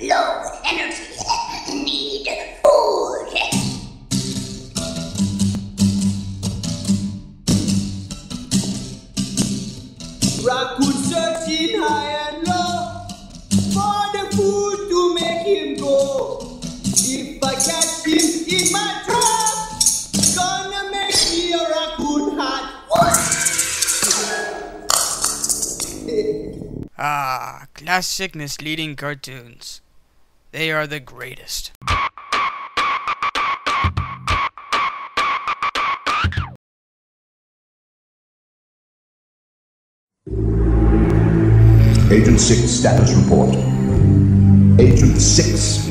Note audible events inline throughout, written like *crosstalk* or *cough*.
low energy, *laughs* need food. Raccoon searching high and low for the food to make him go. If I catch him in my trap, gonna make me a raccoon hat. Ah, classic misleading cartoons. They are the greatest. Agent 6 status report. Agent 6.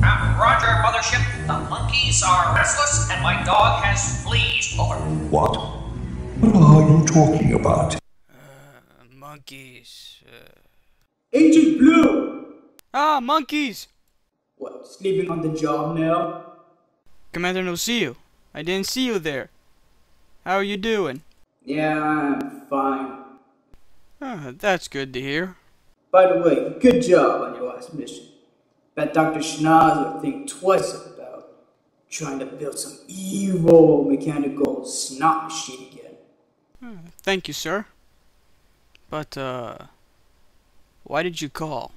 Ah, Roger, Mothership. The monkeys are restless and my dog has fleas. Over. What? What are you talking about? Monkeys. Uh... Agent Blue! Ah, monkeys! What, sleeping on the job now? Commander no see you. I didn't see you there. How are you doing? Yeah, I'm fine. Ah, that's good to hear. By the way, good job on your last mission. Bet Dr. Schnoz would think twice about trying to build some evil mechanical snot machine again. Thank you, sir. But, uh. Why did you call?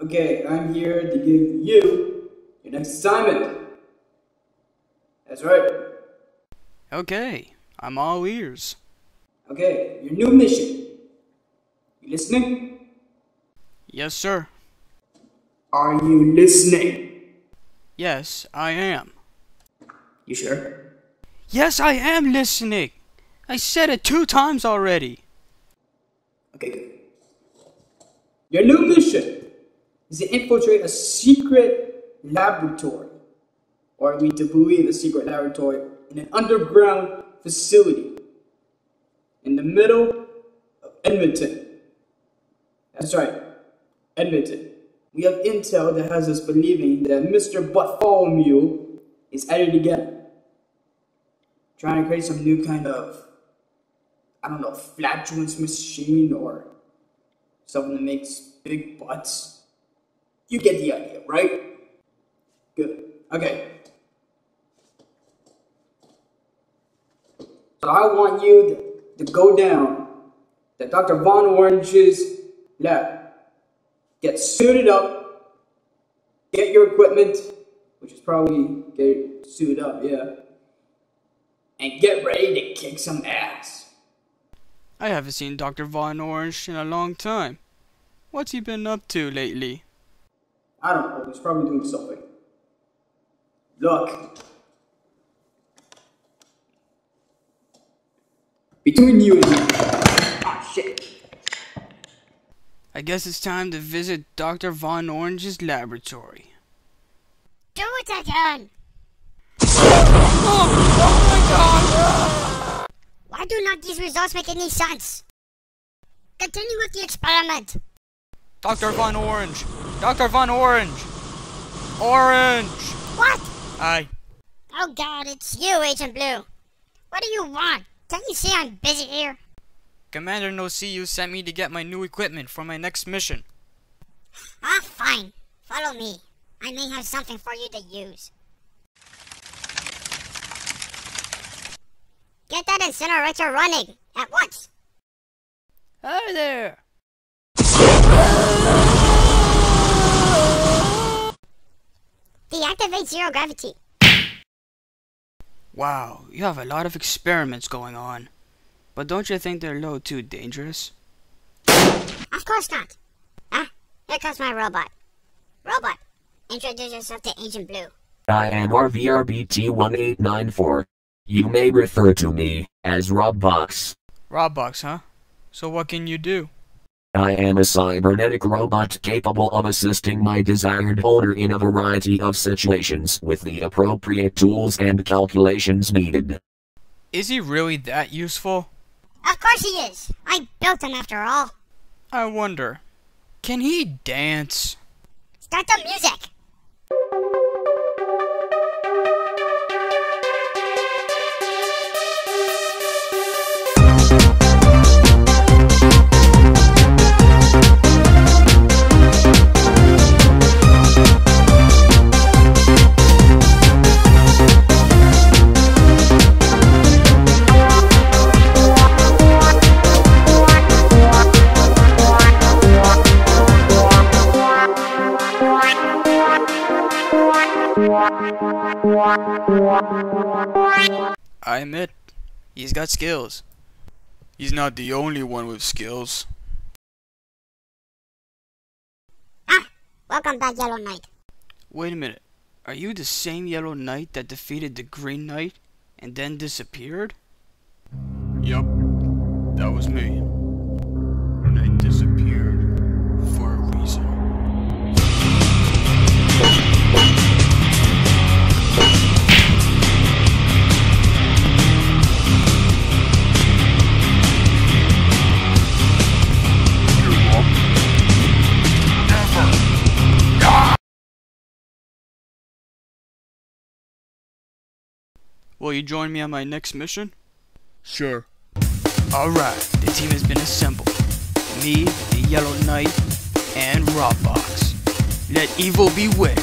Okay, I'm here to give you your next assignment. That's right. Okay, I'm all ears. Okay, your new mission. You listening? Yes, sir. Are you listening? Yes, I am. You sure? Yes, I am listening! I said it two times already! Okay, good. Your new mission is to infiltrate a secret laboratory, or we to believe a secret laboratory in an underground facility in the middle of Edmonton. That's right, Edmonton. We have intel that has us believing that Mr. Bartholomew is at it again, trying to create some new kind of I don't know, flatulence machine or something that makes big butts. You get the idea, right? Good. Okay. So I want you to, to go down to Dr. Von Orange's lab. Get suited up, get your equipment, which is probably get suited up, yeah. And get ready to kick some ass. I haven't seen Dr. Von Orange in a long time. What's he been up to lately? I don't know. He's probably doing something. Look. Between you and me. Ah, shit. I guess it's time to visit Dr. Von Orange's laboratory. Do it again. Why do not these results make any sense? Continue with the experiment. Dr. Von Orange! Dr. Von Orange! Orange! What? I. Oh god, it's you, Agent Blue. What do you want? Can't you see I'm busy here? Commander No You sent me to get my new equipment for my next mission. Ah, fine. Follow me. I may have something for you to use. Get that incinerator running at once. Hi there! Deactivate zero gravity. Wow, you have a lot of experiments going on. But don't you think they're a little too dangerous? Of course not. Ah, here comes my robot. Robot, introduce yourself to Agent Blue. I am RVRBT1894. You may refer to me as Robbox. Robbox, huh? So what can you do? I am a cybernetic robot capable of assisting my desired owner in a variety of situations with the appropriate tools and calculations needed. Is he really that useful? Of course he is. I built him after all. I wonder. Can he dance? Start the music. I admit, he's got skills. He's not the only one with skills. Ah, welcome back, Yellow Knight. Wait a minute. Are you the same Yellow Knight that defeated the Green Knight and then disappeared? Yup, that was me. And I disappeared Will you join me on my next mission? Sure. Alright, the team has been assembled. Me, the Yellow Knight, and Robbox. Let evil beware.